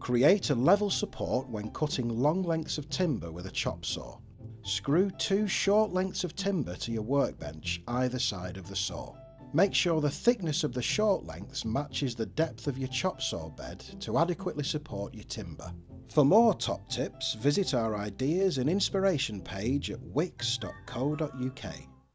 Create a level support when cutting long lengths of timber with a chop saw. Screw two short lengths of timber to your workbench either side of the saw. Make sure the thickness of the short lengths matches the depth of your chop saw bed to adequately support your timber. For more top tips, visit our ideas and inspiration page at wickes.co.uk.